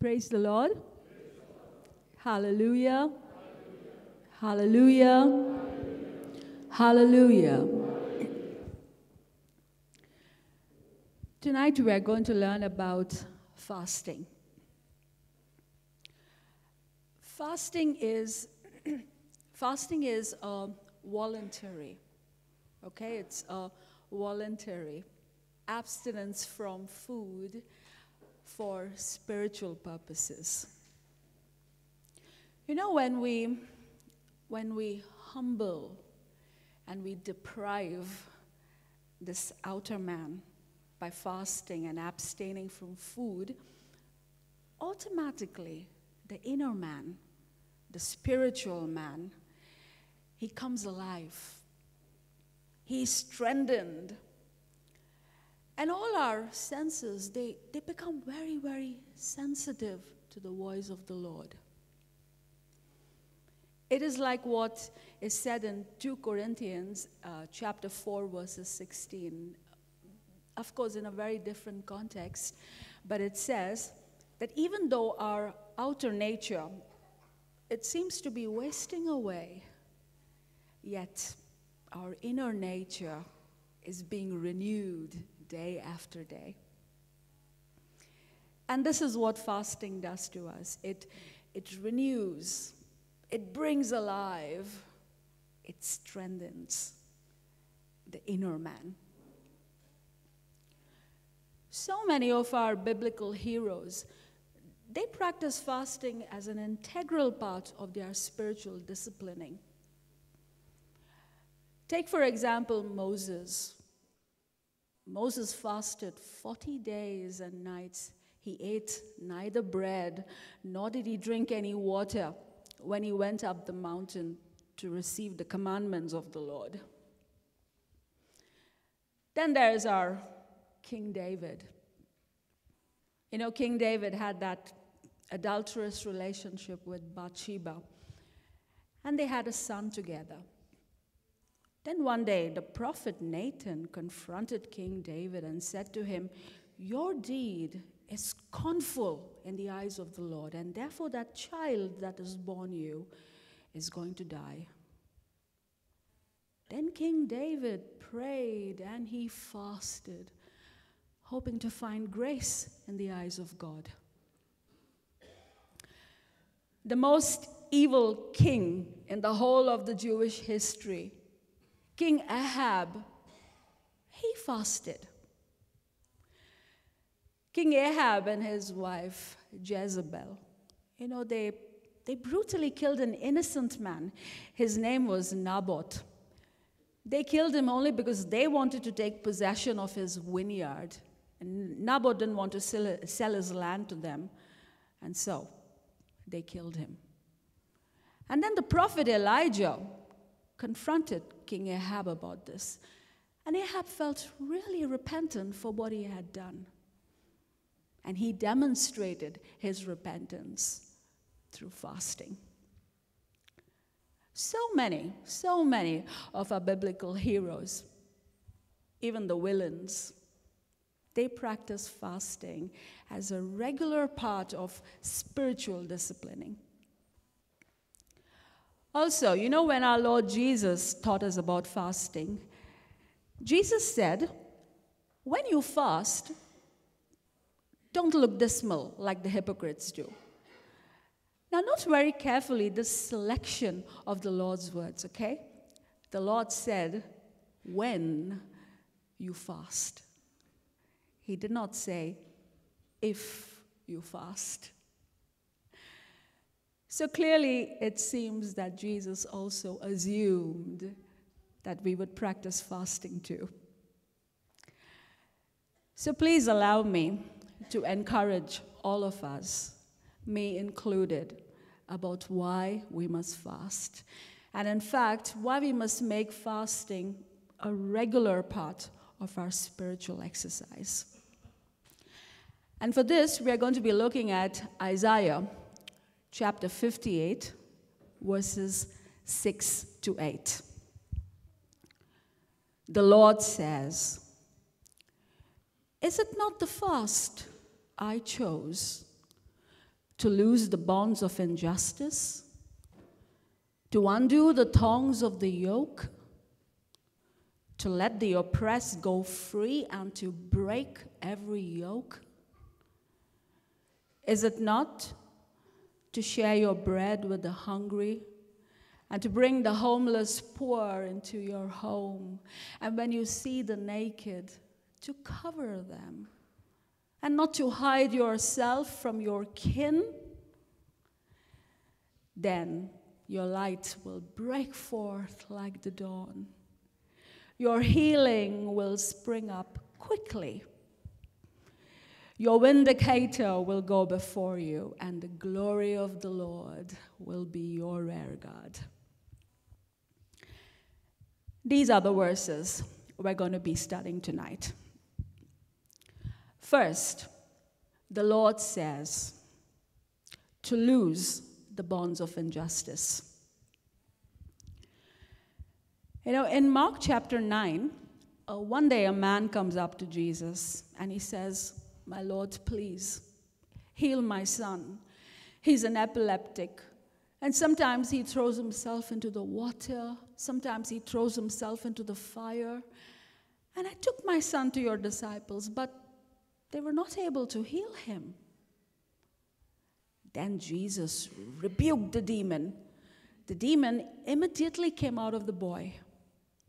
Praise the Lord. Hallelujah. Hallelujah. Hallelujah. Tonight we are going to learn about fasting. Fasting is fasting is uh, voluntary. Okay, it's a voluntary abstinence from food for spiritual purposes. You know, when we, when we humble and we deprive this outer man by fasting and abstaining from food, automatically the inner man, the spiritual man, he comes alive. He's strengthened and all our senses, they, they become very, very sensitive to the voice of the Lord. It is like what is said in 2 Corinthians uh, chapter 4, verses 16. Of course, in a very different context, but it says that even though our outer nature, it seems to be wasting away, yet our inner nature is being renewed day after day. And this is what fasting does to us it, it renews, it brings alive, it strengthens the inner man. So many of our biblical heroes, they practice fasting as an integral part of their spiritual disciplining. Take, for example, Moses. Moses fasted 40 days and nights. He ate neither bread nor did he drink any water when he went up the mountain to receive the commandments of the Lord. Then there's our King David. You know, King David had that adulterous relationship with Bathsheba, and they had a son together. Then one day, the prophet Nathan confronted King David and said to him, Your deed is scornful in the eyes of the Lord, and therefore that child that is born you is going to die. Then King David prayed and he fasted, hoping to find grace in the eyes of God. The most evil king in the whole of the Jewish history King Ahab, he fasted. King Ahab and his wife Jezebel, you know, they, they brutally killed an innocent man. His name was Naboth. They killed him only because they wanted to take possession of his vineyard. And Naboth didn't want to sell, sell his land to them. And so they killed him. And then the prophet Elijah confronted King Ahab about this. And Ahab felt really repentant for what he had done. And he demonstrated his repentance through fasting. So many, so many of our biblical heroes, even the villains, they practice fasting as a regular part of spiritual disciplining. Also, you know, when our Lord Jesus taught us about fasting, Jesus said, when you fast, don't look dismal like the hypocrites do. Now, note very carefully the selection of the Lord's words, okay? The Lord said, when you fast. He did not say, if you fast. So clearly, it seems that Jesus also assumed that we would practice fasting too. So please allow me to encourage all of us, me included, about why we must fast. And in fact, why we must make fasting a regular part of our spiritual exercise. And for this, we are going to be looking at Isaiah chapter 58, verses 6 to 8. The Lord says, Is it not the fast I chose, to loose the bonds of injustice, to undo the thongs of the yoke, to let the oppressed go free and to break every yoke? Is it not to share your bread with the hungry and to bring the homeless poor into your home? And when you see the naked, to cover them and not to hide yourself from your kin? Then your light will break forth like the dawn. Your healing will spring up quickly. Your vindicator will go before you, and the glory of the Lord will be your rear guard. These are the verses we're going to be studying tonight. First, the Lord says to lose the bonds of injustice. You know, in Mark chapter 9, uh, one day a man comes up to Jesus and he says, My Lord, please heal my son. He's an epileptic. And sometimes he throws himself into the water, sometimes he throws himself into the fire. And I took my son to your disciples, but they were not able to heal him. Then Jesus rebuked the demon. The demon immediately came out of the boy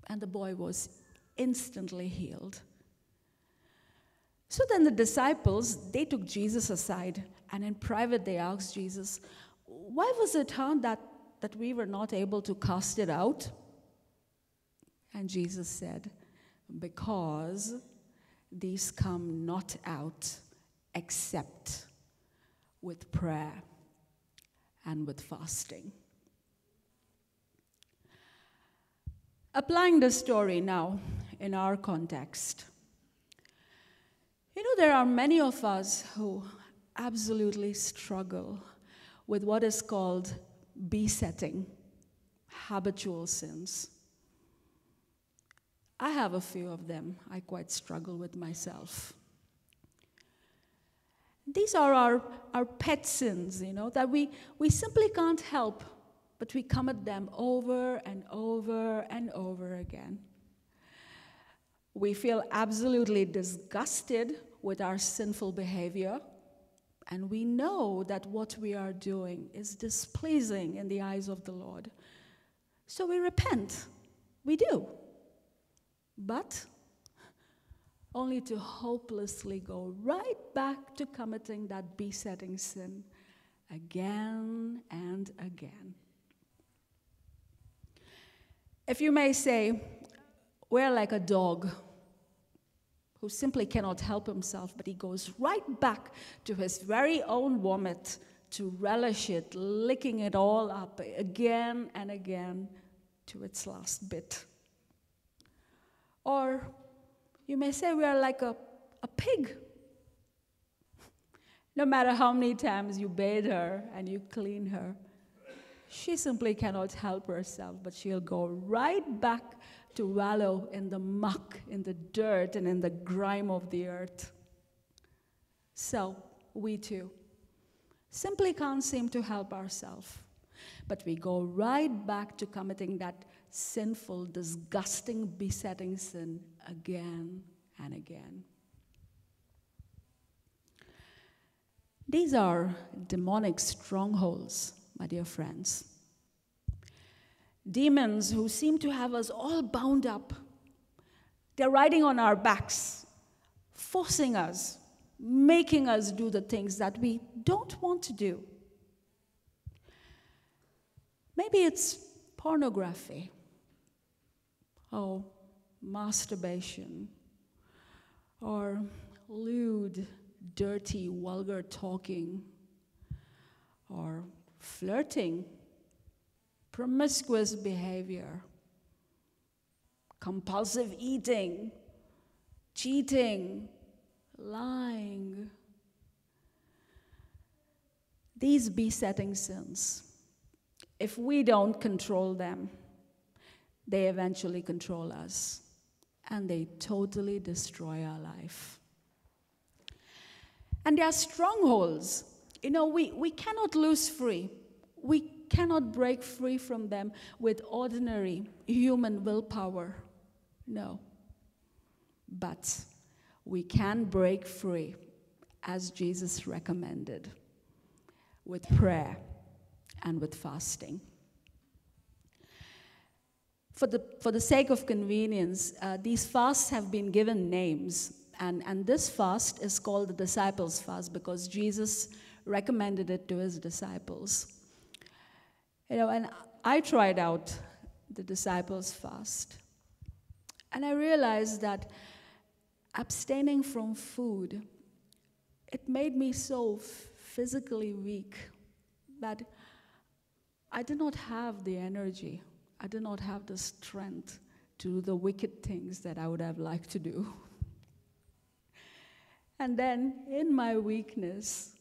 and the boy was instantly healed. So then the disciples, they took Jesus aside, and in private they asked Jesus, Why was it, huh, that, that we were not able to cast it out? And Jesus said, Because these come not out except with prayer and with fasting. Applying this story now in our context. You know, there are many of us who absolutely struggle with what is called besetting, habitual sins. I have a few of them. I quite struggle with myself. These are our, our pet sins, you know, that we, we simply can't help but we commit them over and over and over again. We feel absolutely disgusted with our sinful behavior, and we know that what we are doing is displeasing in the eyes of the Lord. So we repent. We do. But only to hopelessly go right back to committing that besetting sin again and again. If you may say, we're like a dog who simply cannot help himself, but he goes right back to his very own vomit to relish it, licking it all up again and again to its last bit. Or you may say we are like a, a pig. No matter how many times you bathe her and you clean her, she simply cannot help herself, but she'll go right back to wallow in the muck, in the dirt, and in the grime of the earth. So, we too simply can't seem to help ourselves, but we go right back to committing that sinful, disgusting, besetting sin again and again. These are demonic strongholds my dear friends. Demons who seem to have us all bound up. They're riding on our backs, forcing us, making us do the things that we don't want to do. Maybe it's pornography, or masturbation, or lewd, dirty, vulgar talking, or flirting, promiscuous behavior, compulsive eating, cheating, lying. These besetting sins, if we don't control them, they eventually control us and they totally destroy our life. And they are strongholds You know, we, we cannot lose free. We cannot break free from them with ordinary human willpower. No. But we can break free as Jesus recommended with prayer and with fasting. For the, for the sake of convenience, uh, these fasts have been given names. And, and this fast is called the disciples' fast because Jesus recommended it to his disciples. You know, and I tried out the disciples' fast. And I realized that abstaining from food, it made me so physically weak that I did not have the energy, I did not have the strength to do the wicked things that I would have liked to do. and then, in my weakness,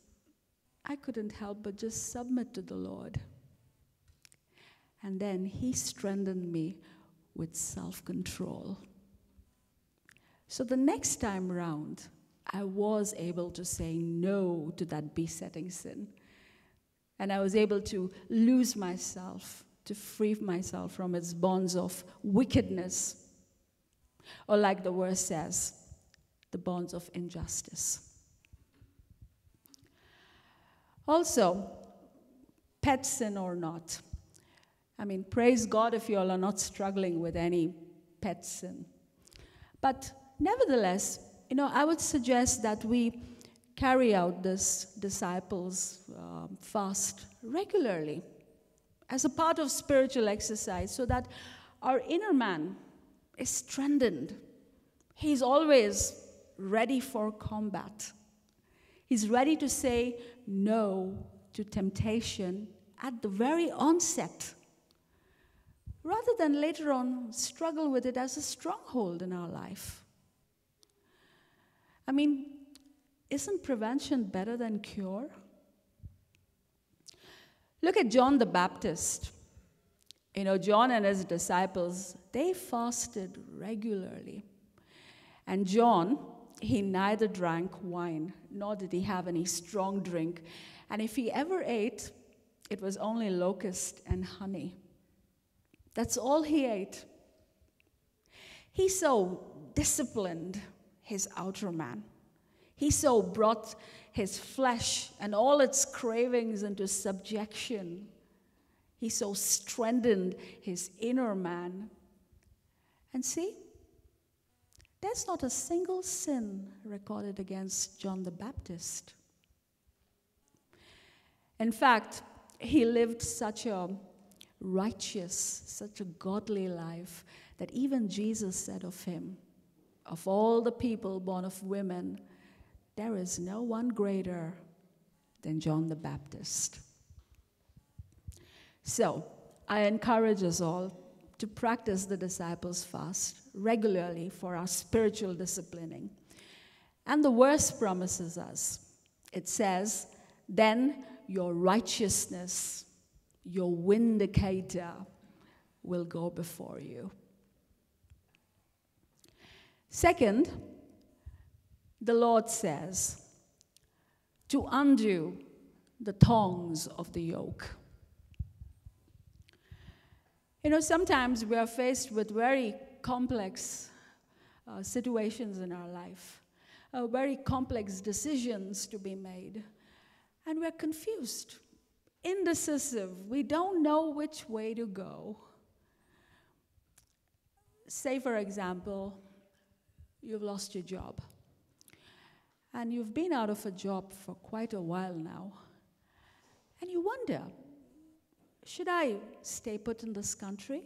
I couldn't help but just submit to the Lord. And then He strengthened me with self control. So the next time round, I was able to say no to that besetting sin. And I was able to lose myself, to free myself from its bonds of wickedness. Or, like the verse says, the bonds of injustice. Also, pet sin or not. I mean, praise God if you all are not struggling with any pet sin. But nevertheless, you know, I would suggest that we carry out this disciples uh, fast regularly as a part of spiritual exercise so that our inner man is strengthened. He's always ready for combat. He's ready to say no to temptation at the very onset, rather than later on struggle with it as a stronghold in our life. I mean, isn't prevention better than cure? Look at John the Baptist. You know, John and his disciples, they fasted regularly. And John, he neither drank wine nor did he have any strong drink. And if he ever ate, it was only locust and honey. That's all he ate. He so disciplined his outer man. He so brought his flesh and all its cravings into subjection. He so strengthened his inner man. And see, there's not a single sin recorded against John the Baptist. In fact, he lived such a righteous, such a godly life that even Jesus said of him, Of all the people born of women, there is no one greater than John the Baptist. So, I encourage us all to practice the disciples' fast regularly for our spiritual disciplining. And the verse promises us it says, Then your righteousness, your vindicator, will go before you. Second, the Lord says, to undo the tongs of the yoke. You know, sometimes we are faced with very complex uh, situations in our life, uh, very complex decisions to be made, and we're confused, indecisive. We don't know which way to go. Say, for example, you've lost your job, and you've been out of a job for quite a while now, and you wonder should I stay put in this country?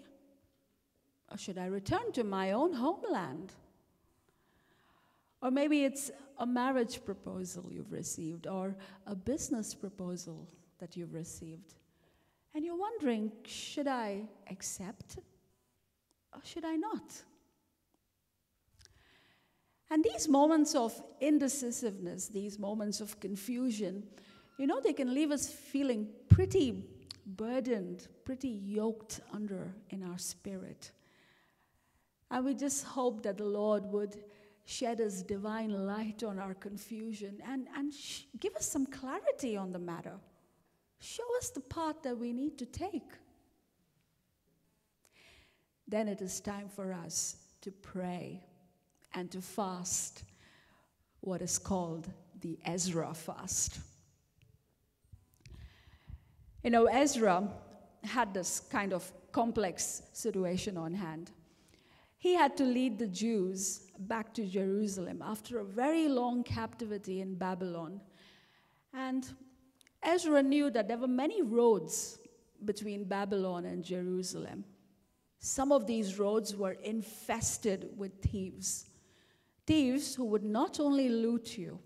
Or should I return to my own homeland? Or maybe it's a marriage proposal you've received, or a business proposal that you've received. And you're wondering should I accept or should I not? And these moments of indecisiveness, these moments of confusion, you know, they can leave us feeling pretty burdened, pretty yoked under in our spirit. And we just hope that the Lord would shed His divine light on our confusion and, and give us some clarity on the matter. Show us the path that we need to take. Then it is time for us to pray and to fast what is called the Ezra fast. You know, Ezra had this kind of complex situation on hand. He had to lead the Jews back to Jerusalem after a very long captivity in Babylon. And Ezra knew that there were many roads between Babylon and Jerusalem. Some of these roads were infested with thieves. Thieves who would not only loot you,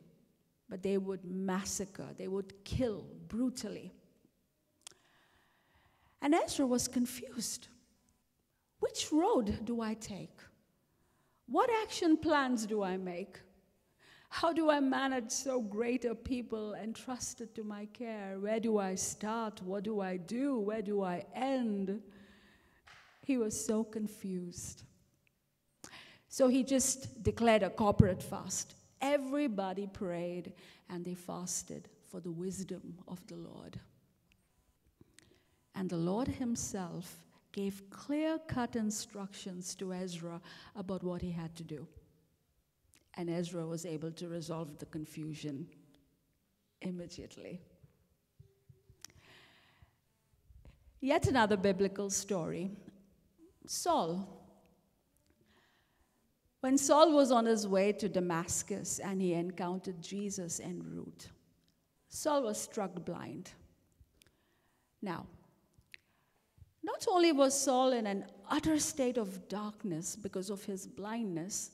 but they would massacre, they would kill brutally. And Ezra was confused. Which road do I take? What action plans do I make? How do I manage so great a people entrusted to my care? Where do I start? What do I do? Where do I end? He was so confused. So he just declared a corporate fast. Everybody prayed and they fasted for the wisdom of the Lord. And the Lord Himself gave clear cut instructions to Ezra about what he had to do. And Ezra was able to resolve the confusion immediately. Yet another biblical story Saul. When Saul was on his way to Damascus and he encountered Jesus en route, Saul was struck blind. Now, not only was Saul in an utter state of darkness because of his blindness,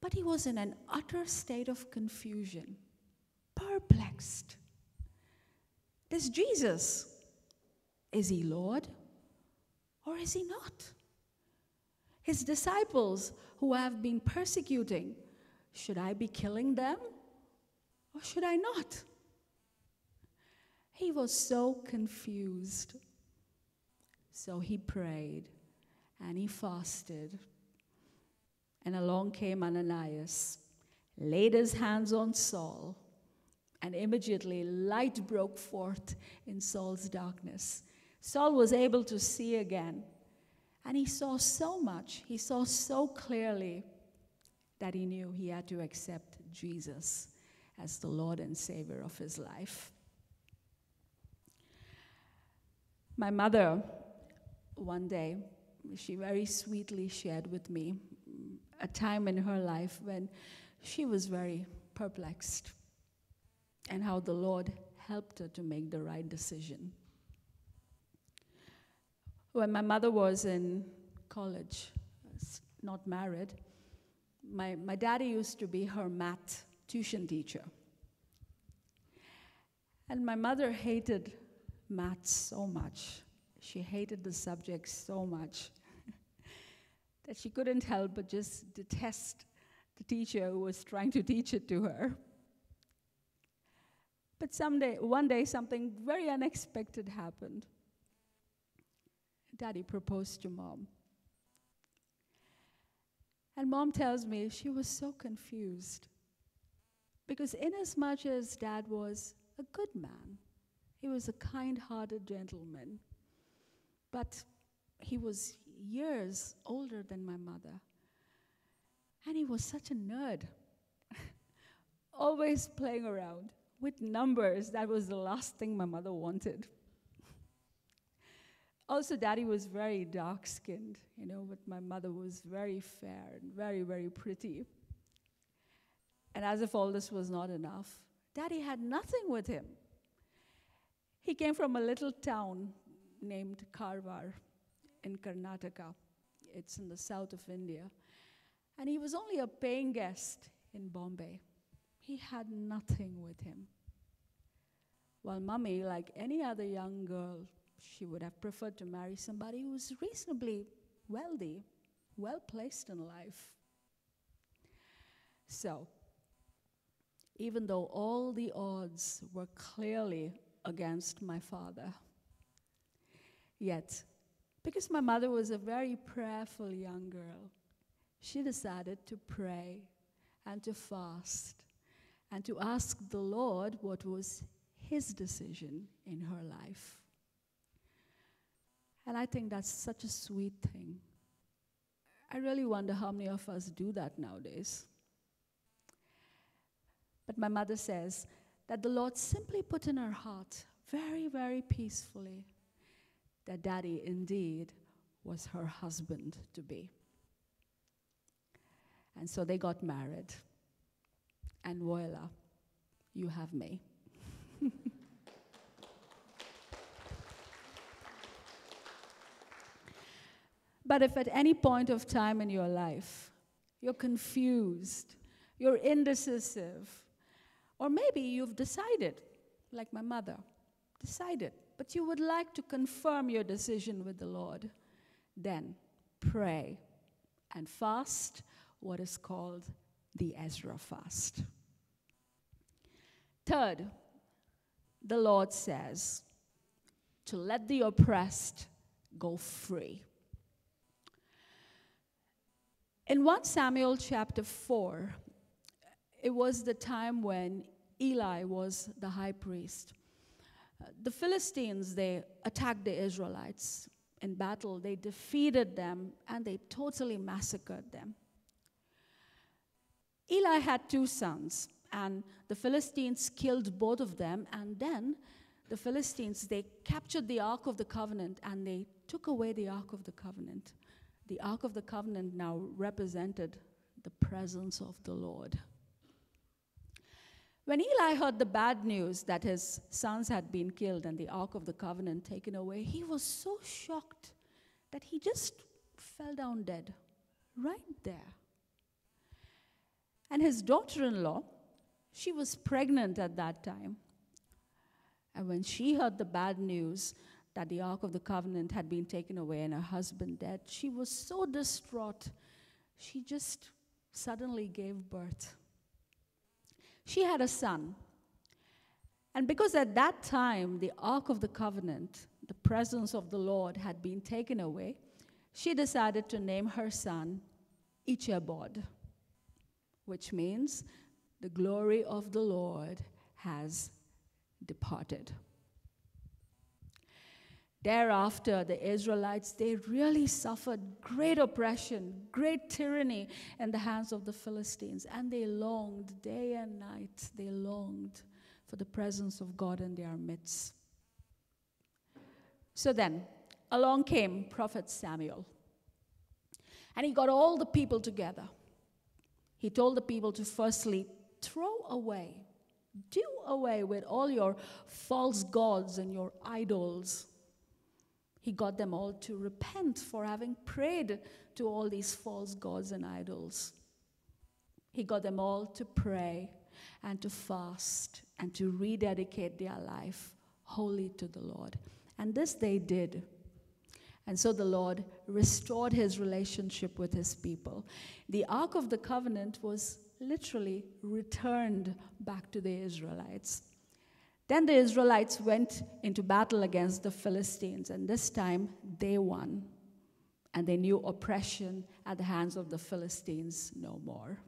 but he was in an utter state of confusion, perplexed. This Jesus, is he Lord or is he not? His disciples who have been persecuting, should I be killing them or should I not? He was so confused. So he prayed and he fasted. And along came Ananias, laid his hands on Saul, and immediately light broke forth in Saul's darkness. Saul was able to see again, and he saw so much, he saw so clearly that he knew he had to accept Jesus as the Lord and Savior of his life. My mother one day, she very sweetly shared with me a time in her life when she was very perplexed and how the Lord helped her to make the right decision. When my mother was in college, not married, my, my daddy used to be her math tuition teacher. And my mother hated math so much she hated the subject so much that she couldn't help but just detest the teacher who was trying to teach it to her. But someday, one day, something very unexpected happened. Daddy proposed to mom. And mom tells me she was so confused. Because, inasmuch as dad was a good man, he was a kind hearted gentleman, but he was years older than my mother. And he was such a nerd, always playing around with numbers. That was the last thing my mother wanted. also, daddy was very dark skinned, you know, but my mother was very fair and very, very pretty. And as if all this was not enough, daddy had nothing with him. He came from a little town named Karwar in Karnataka. It's in the south of India. And he was only a paying guest in Bombay. He had nothing with him. While mummy, like any other young girl, she would have preferred to marry somebody who was reasonably wealthy, well placed in life. So, even though all the odds were clearly against my father, Yet, because my mother was a very prayerful young girl, she decided to pray and to fast and to ask the Lord what was His decision in her life. And I think that's such a sweet thing. I really wonder how many of us do that nowadays. But my mother says that the Lord simply put in her heart, very, very peacefully, that daddy indeed was her husband to be. And so they got married. And voila, you have me. but if at any point of time in your life you're confused, you're indecisive, or maybe you've decided, like my mother, decided, but you would like to confirm your decision with the Lord, then pray and fast what is called the Ezra fast. Third, the Lord says to let the oppressed go free. In 1 Samuel chapter 4, it was the time when Eli was the high priest. The Philistines, they attacked the Israelites in battle. They defeated them and they totally massacred them. Eli had two sons, and the Philistines killed both of them, and then the Philistines, they captured the Ark of the Covenant and they took away the Ark of the Covenant. The Ark of the Covenant now represented the presence of the Lord. When Eli heard the bad news that his sons had been killed and the Ark of the Covenant taken away, he was so shocked that he just fell down dead right there. And his daughter in law, she was pregnant at that time. And when she heard the bad news that the Ark of the Covenant had been taken away and her husband dead, she was so distraught, she just suddenly gave birth. She had a son. And because at that time the Ark of the Covenant, the presence of the Lord, had been taken away, she decided to name her son Ichabod which means the glory of the Lord has departed. Thereafter, the Israelites, they really suffered great oppression, great tyranny in the hands of the Philistines, and they longed day and night, they longed for the presence of God in their midst. So then, along came Prophet Samuel, and he got all the people together. He told the people to firstly throw away, do away with all your false gods and your idols. He got them all to repent for having prayed to all these false gods and idols. He got them all to pray and to fast and to rededicate their life wholly to the Lord. And this they did. And so the Lord restored his relationship with his people. The Ark of the Covenant was literally returned back to the Israelites. Then the Israelites went into battle against the Philistines, and this time they won. And they knew oppression at the hands of the Philistines no more.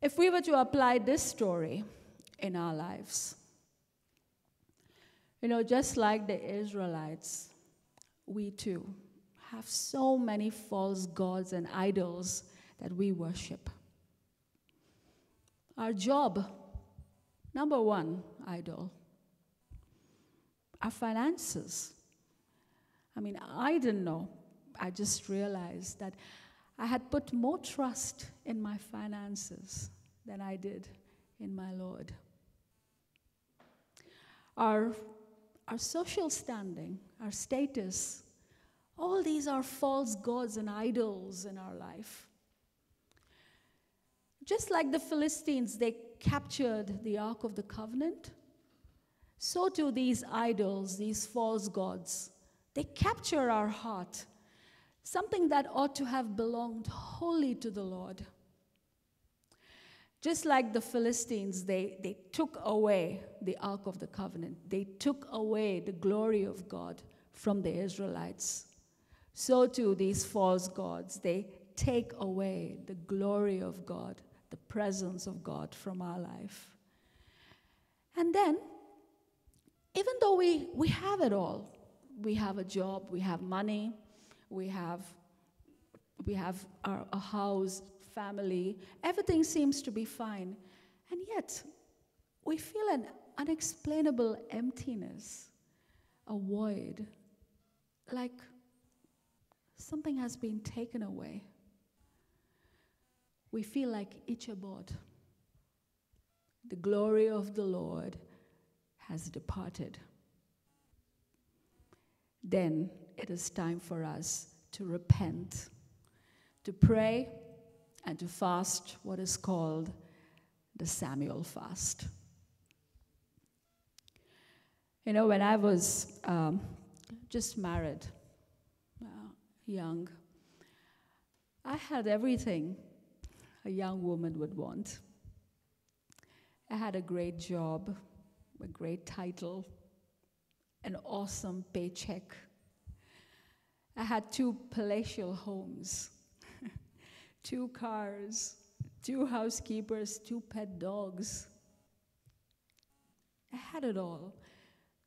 If we were to apply this story in our lives, you know, just like the Israelites, we too have so many false gods and idols that we worship. Our job, number one idol, our finances. I mean, I didn't know. I just realized that I had put more trust in my finances than I did in my Lord. Our our social standing, our status, all these are false gods and idols in our life. Just like the Philistines, they captured the Ark of the Covenant, so do these idols, these false gods. They capture our heart, something that ought to have belonged wholly to the Lord. Just like the Philistines, they, they took away the Ark of the Covenant, they took away the glory of God from the Israelites. So too, these false gods, they take away the glory of God, the presence of God from our life. And then, even though we, we have it all, we have a job, we have money, we have, we have our, a house, family, everything seems to be fine. And yet, we feel an unexplainable emptiness, a void, like something has been taken away. We feel like Ichabod. The glory of the Lord has departed. Then it is time for us to repent, to pray, and to fast what is called the Samuel fast. You know, when I was um, just married, uh, young, I had everything a young woman would want. I had a great job, a great title, an awesome paycheck. I had two palatial homes, two cars, two housekeepers, two pet dogs. I had it all.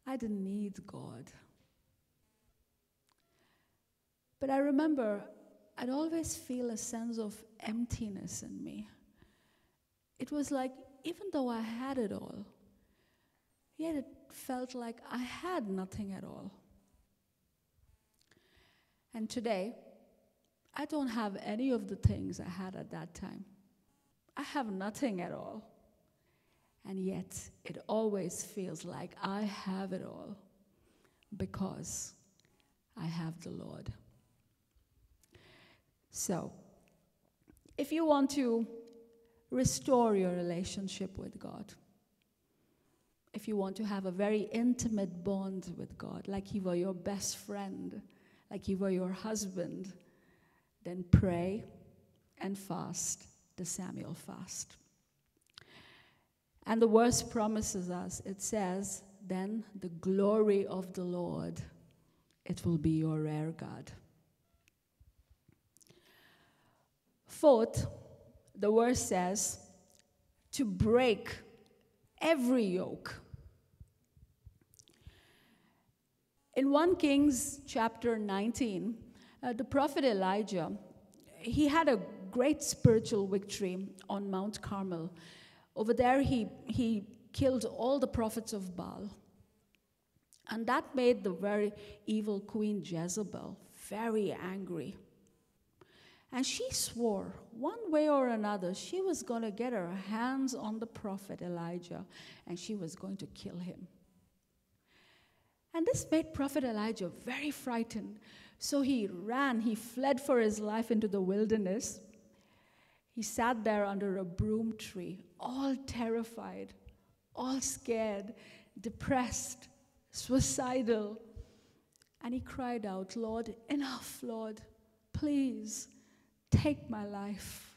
I didn't need God. But I remember I'd always feel a sense of emptiness in me. It was like, even though I had it all, yet it felt like I had nothing at all. And today, I don't have any of the things I had at that time. I have nothing at all. And yet, it always feels like I have it all because I have the Lord. So, if you want to restore your relationship with God, if you want to have a very intimate bond with God, like He were your best friend, like He were your husband, then pray and fast the Samuel fast. And the verse promises us, it says, then the glory of the Lord, it will be your rear guard. Fourth, the word says, to break every yoke. In 1 Kings chapter 19, uh, the prophet Elijah, he had a great spiritual victory on Mount Carmel. Over there, he, he killed all the prophets of Baal. And that made the very evil Queen Jezebel very angry. And she swore, one way or another, she was going to get her hands on the prophet Elijah and she was going to kill him. And this made Prophet Elijah very frightened. So he ran, he fled for his life into the wilderness. He sat there under a broom tree, all terrified, all scared, depressed, suicidal. And he cried out, Lord, enough, Lord, please take my life.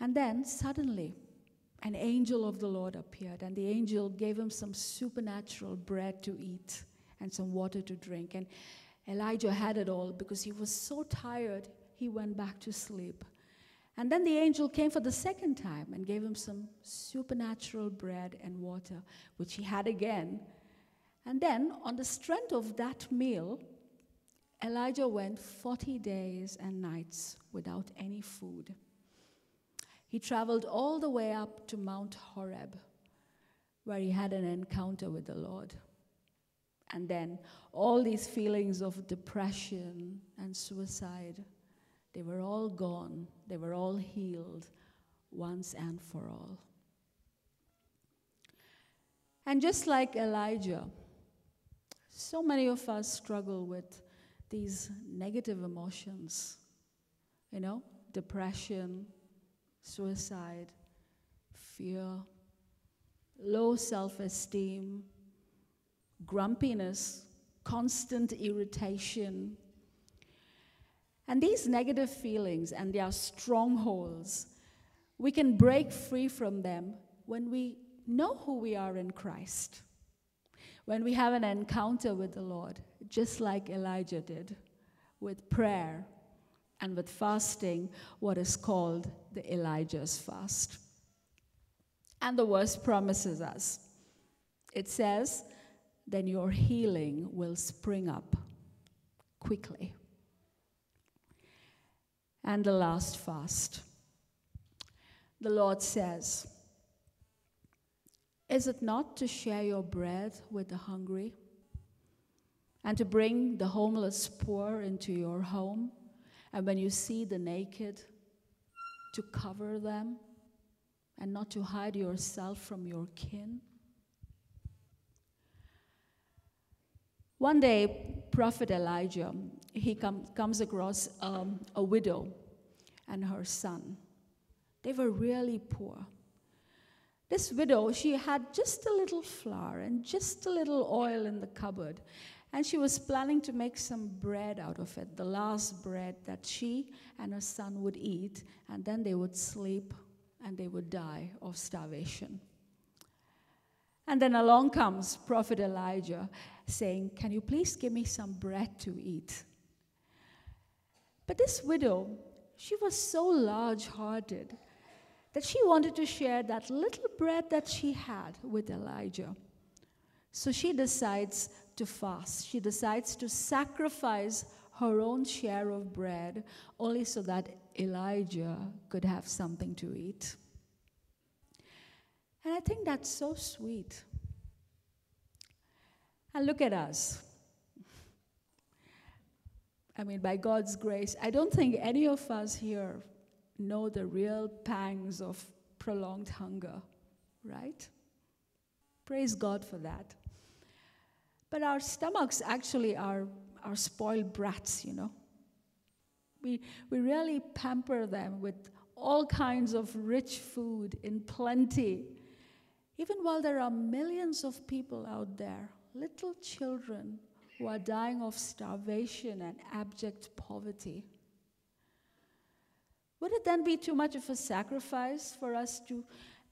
And then suddenly, an angel of the Lord appeared, and the angel gave him some supernatural bread to eat and some water to drink. And Elijah had it all because he was so tired, he went back to sleep. And then the angel came for the second time and gave him some supernatural bread and water, which he had again. And then, on the strength of that meal, Elijah went 40 days and nights without any food. He traveled all the way up to Mount Horeb, where he had an encounter with the Lord. And then all these feelings of depression and suicide they were all gone, they were all healed once and for all. And just like Elijah, so many of us struggle with these negative emotions, you know, depression, suicide, fear, low self esteem, grumpiness, constant irritation, and these negative feelings and their strongholds, we can break free from them when we know who we are in Christ. When we have an encounter with the Lord, just like Elijah did, with prayer and with fasting, what is called the Elijah's fast. And the verse promises us it says, then your healing will spring up quickly. And the last fast. The Lord says, Is it not to share your bread with the hungry and to bring the homeless poor into your home? And when you see the naked, to cover them and not to hide yourself from your kin? One day, Prophet Elijah, he com- comes across um, a widow and her son. They were really poor. This widow, she had just a little flour and just a little oil in the cupboard, and she was planning to make some bread out of it, the last bread that she and her son would eat, and then they would sleep and they would die of starvation. And then along comes Prophet Elijah saying, Can you please give me some bread to eat? But this widow, she was so large hearted that she wanted to share that little bread that she had with Elijah. So she decides to fast. She decides to sacrifice her own share of bread only so that Elijah could have something to eat. And I think that's so sweet. And look at us. I mean, by God's grace, I don't think any of us here know the real pangs of prolonged hunger, right? Praise God for that. But our stomachs actually are, are spoiled brats, you know. We, we really pamper them with all kinds of rich food in plenty even while there are millions of people out there, little children who are dying of starvation and abject poverty. Would it then be too much of a sacrifice for us to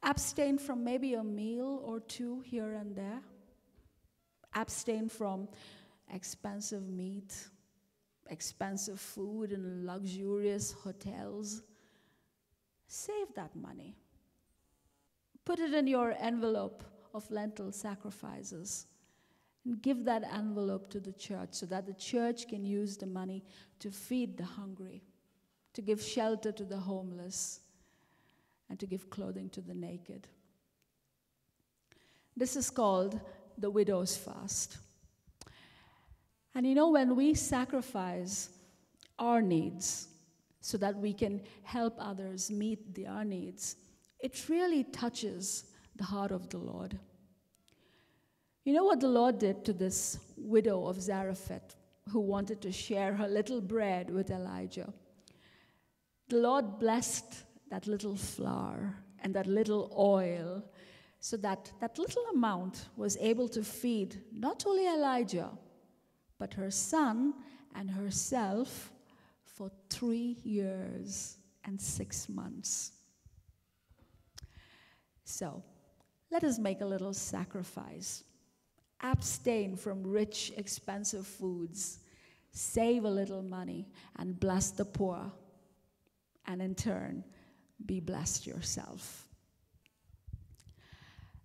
abstain from maybe a meal or two here and there? Abstain from expensive meat, expensive food, and luxurious hotels? Save that money. Put it in your envelope of Lenten sacrifices and give that envelope to the church so that the church can use the money to feed the hungry, to give shelter to the homeless, and to give clothing to the naked. This is called the widow's fast. And you know, when we sacrifice our needs so that we can help others meet their needs, it really touches the heart of the Lord. You know what the Lord did to this widow of Zarephath who wanted to share her little bread with Elijah? The Lord blessed that little flour and that little oil so that that little amount was able to feed not only Elijah, but her son and herself for three years and six months. So let us make a little sacrifice. Abstain from rich, expensive foods. Save a little money and bless the poor. And in turn, be blessed yourself.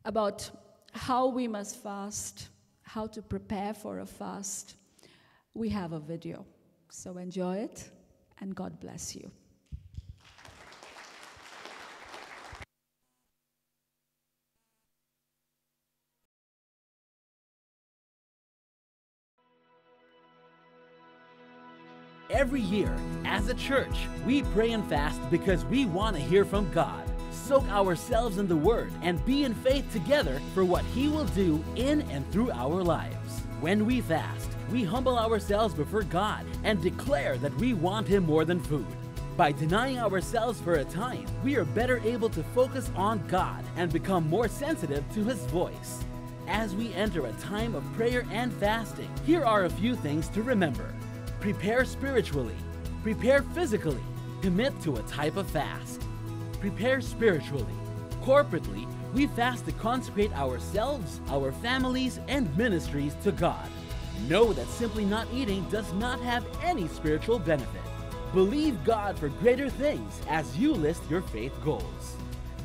About how we must fast, how to prepare for a fast, we have a video. So enjoy it, and God bless you. Every year, as a church, we pray and fast because we want to hear from God. Soak ourselves in the Word and be in faith together for what He will do in and through our lives. When we fast, we humble ourselves before God and declare that we want Him more than food. By denying ourselves for a time, we are better able to focus on God and become more sensitive to His voice. As we enter a time of prayer and fasting, here are a few things to remember. Prepare spiritually. Prepare physically. Commit to a type of fast. Prepare spiritually. Corporately, We fast to consecrate ourselves, our families, and ministries to God. Know that simply not eating does not have any spiritual benefit. Believe God for greater things as you list your faith goals.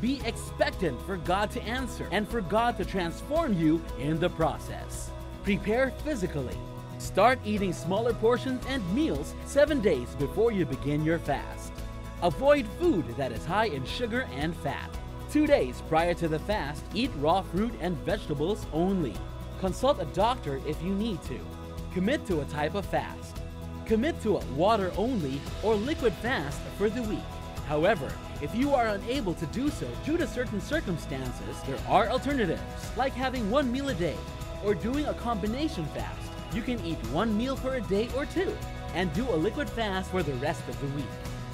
Be expectant for God to answer and for God to transform you in the process. Prepare physically. Start eating smaller portions and meals seven days before you begin your fast. Avoid food that is high in sugar and fat. Two days prior to the fast, eat raw fruit and vegetables only. Consult a doctor if you need to. Commit to a type of fast. Commit to a water only or liquid fast for the week. However, if you are unable to do so due to certain circumstances, there are alternatives, like having one meal a day or doing a combination fast. You can eat one meal for a day or two and do a liquid fast for the rest of the week.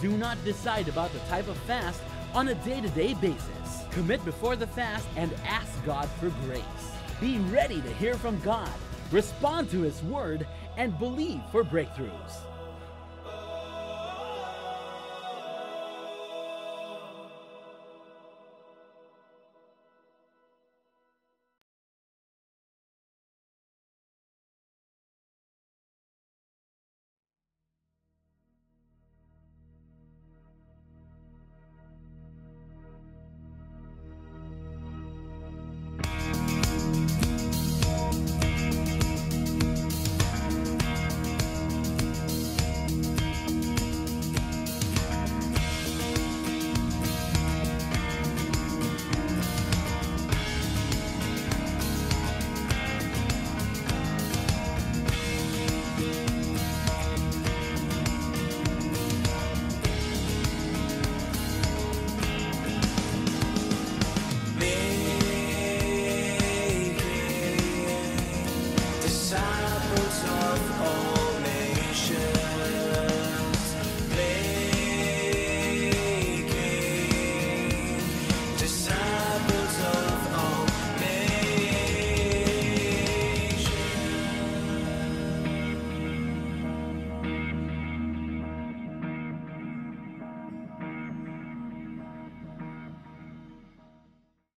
Do not decide about the type of fast on a day to day basis. Commit before the fast and ask God for grace. Be ready to hear from God, respond to His word, and believe for breakthroughs.